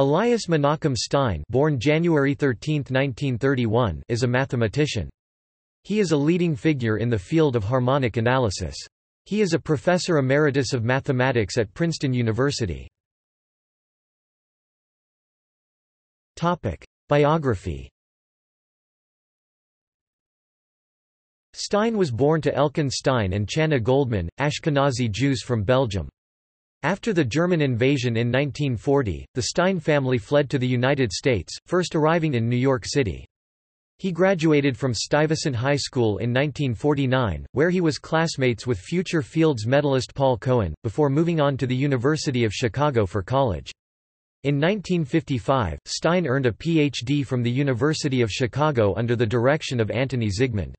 Elias Menachem Stein born January 13, 1931, is a mathematician. He is a leading figure in the field of harmonic analysis. He is a professor emeritus of mathematics at Princeton University. Biography Stein was born to Elkin Stein and Chana Goldman, Ashkenazi Jews from Belgium. After the German invasion in 1940, the Stein family fled to the United States, first arriving in New York City. He graduated from Stuyvesant High School in 1949, where he was classmates with future Fields medalist Paul Cohen, before moving on to the University of Chicago for college. In 1955, Stein earned a Ph.D. from the University of Chicago under the direction of Antoni Zygmund.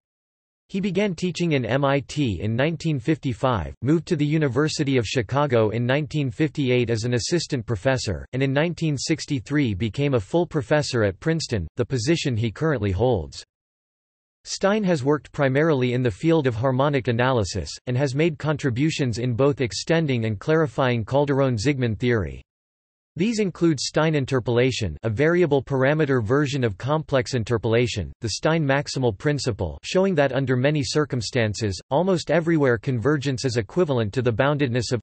He began teaching in MIT in 1955, moved to the University of Chicago in 1958 as an assistant professor, and in 1963 became a full professor at Princeton, the position he currently holds. Stein has worked primarily in the field of harmonic analysis, and has made contributions in both extending and clarifying Calderon-Zygmund theory. These include Stein interpolation a variable parameter version of complex interpolation, the Stein maximal principle showing that under many circumstances, almost everywhere convergence is equivalent to the boundedness of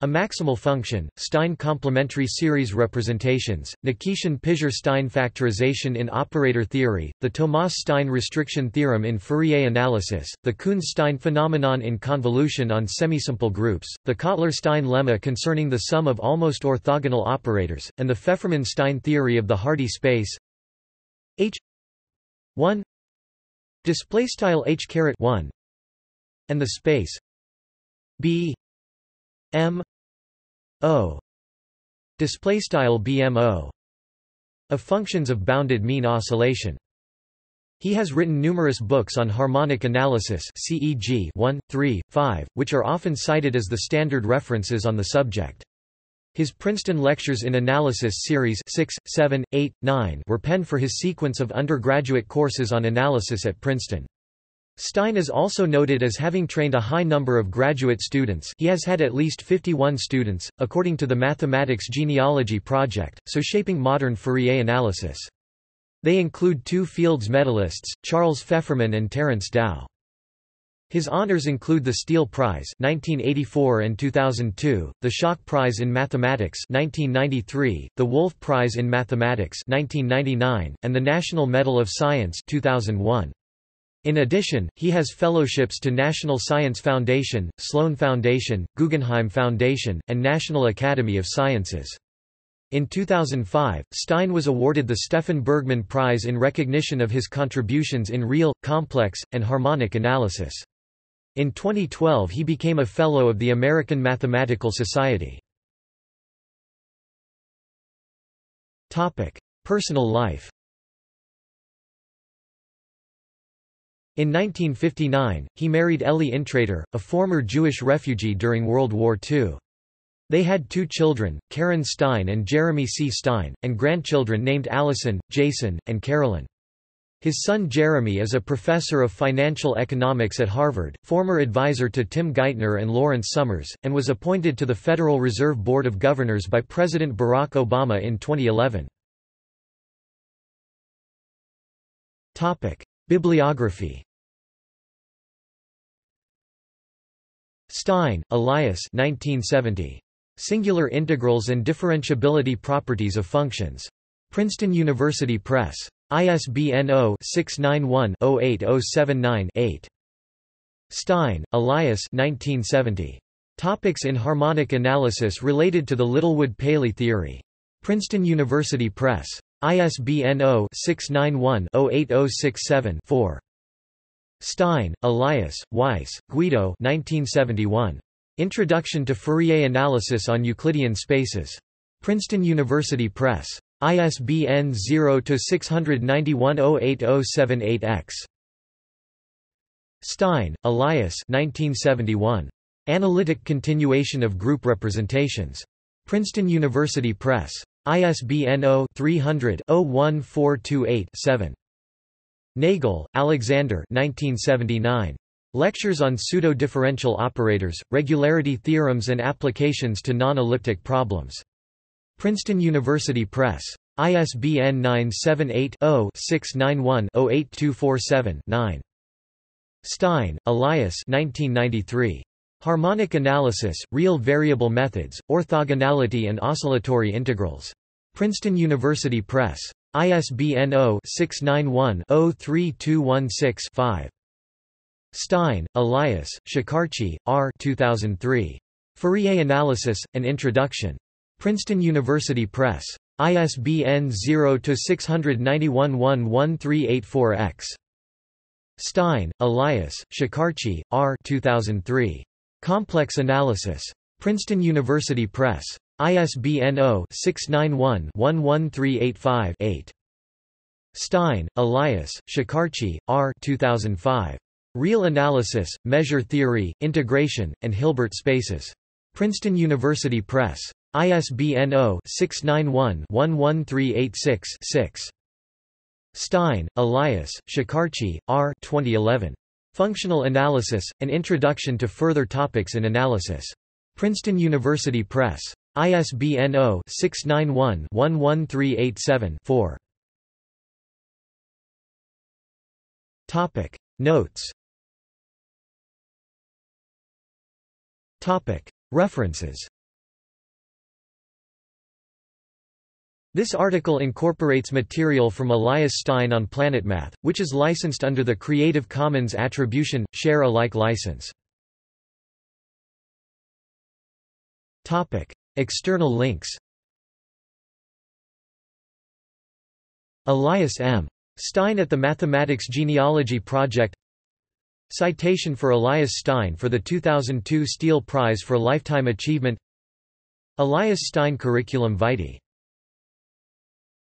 a maximal function, Stein complementary series representations, Nikishin-Pisier-Stein factorization in operator theory, the Tomas-Stein restriction theorem in Fourier analysis, the Kunze-Stein phenomenon in convolution on semisimple groups, the Cotlar-Stein lemma concerning the sum of almost orthogonal operators, and the Fefferman-Stein theory of the Hardy space. H 1 display style H 1 and the space B M O display style BMO of functions of bounded mean oscillation. He has written numerous books on harmonic analysis CEG 1, 3, 5, which are often cited as the standard references on the subject. His Princeton Lectures in Analysis Series 6, 7, 8, 9 were penned for his sequence of undergraduate courses on analysis at Princeton. Stein is also noted as having trained a high number of graduate students he has had at least 51 students, according to the Mathematics Genealogy Project, so shaping modern Fourier analysis. They include two Fields medalists, Charles Fefferman and Terence Tao. His honors include the Steele Prize 1984 and 2002, the Schock Prize in Mathematics 1993, the Wolf Prize in Mathematics 1999, and the National Medal of Science 2001. In addition, he has fellowships to National Science Foundation, Sloan Foundation, Guggenheim Foundation, and National Academy of Sciences. In 2005, Stein was awarded the Stefan Bergman Prize in recognition of his contributions in real, complex, and harmonic analysis. In 2012 he became a Fellow of the American Mathematical Society. Personal life In 1959, he married Ellie Intrator, a former Jewish refugee during World War II. They had two children, Karen Stein and Jeremy C. Stein, and grandchildren named Allison, Jason, and Carolyn. His son Jeremy is a professor of financial economics at Harvard, former advisor to Tim Geithner and Lawrence Summers, and was appointed to the Federal Reserve Board of Governors by President Barack Obama in 2011. Bibliography Stein, Elias 1970. Singular integrals and differentiability properties of functions. Princeton University Press. ISBN 0-691-08079-8. Stein, Elias 1970. Topics in harmonic analysis related to the Littlewood-Paley theory. Princeton University Press. ISBN 0-691-08067-4. Stein, Elias, Weiss, Guido 1971. Introduction to Fourier Analysis on Euclidean Spaces. Princeton University Press. ISBN 0-691-08078-X. Stein, Elias 1971. Analytic Continuation of Group Representations. Princeton University Press. ISBN 0-300-01428-7. Nagel, Alexander 1979. Lectures on Pseudo-Differential Operators, Regularity Theorems and Applications to Non-Elliptic Problems. Princeton University Press. ISBN 978-0-691-08247-9. Stein, Elias 1993. Harmonic Analysis, Real Variable Methods, Orthogonality and Oscillatory Integrals. Princeton University Press. ISBN 0-691-03216-5. Stein, Elias, Shakarchi, R. 2003. Fourier Analysis, An Introduction. Princeton University Press. ISBN 0-691-11384-X. Stein, Elias, Shakarchi, R. 2003. Complex Analysis. Princeton University Press. ISBN 0-691-11385-8. Stein, Elias, Shakarchi, R. 2005. Real Analysis, Measure Theory, Integration, and Hilbert Spaces. Princeton University Press. ISBN 0-691-11386-6. Stein, Elias, Shakarchi, R. 2011. Functional Analysis, An Introduction to Further Topics in Analysis. Princeton University Press. ISBN 0-691-11387-4. Topic Notes Topic References This article incorporates material from Elias Stein on PlanetMath, which is licensed under the Creative Commons Attribution, Share Alike license. External links Elias M. Stein at the Mathematics Genealogy Project Citation for Elias Stein for the 2002 Steele Prize for Lifetime Achievement Elias Stein Curriculum Vitae